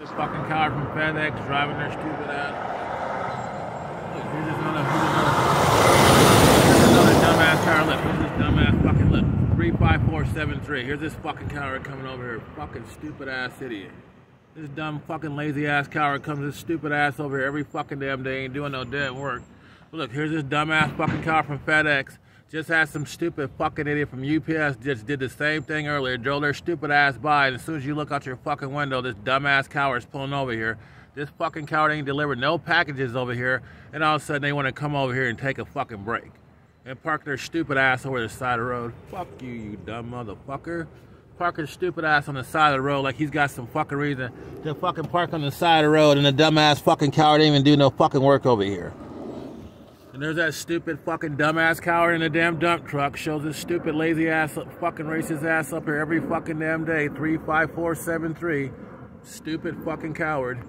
This fucking car from FedEx driving their stupid ass. Look, here's another, here's another, here's another dumbass car lip. Here's this dumbass fucking lip. 35473. Here's this fucking coward coming over here. Fucking stupid ass idiot. This dumb fucking lazy ass coward comes this stupid ass over here every fucking damn day, ain't doing no damn work. But look, here's this dumbass fucking car from FedEx. Just had some stupid fucking idiot from UPS just did the same thing earlier, drove their stupid ass by, and as soon as you look out your fucking window, this dumbass coward's pulling over here. This fucking coward ain't delivered no packages over here, and all of a sudden they want to come over here and take a fucking break. And park their stupid ass over the side of the road. Fuck you, you dumb motherfucker. Park his stupid ass on the side of the road like he's got some fucking reason to fucking park on the side of the road, and the dumbass fucking coward ain't even do no fucking work over here. And there's that stupid fucking dumbass coward in the damn dump truck. Shows his stupid lazy ass up, fucking racist ass up here every fucking damn day. 35473. Stupid fucking coward.